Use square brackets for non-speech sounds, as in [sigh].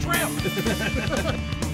trim. [laughs]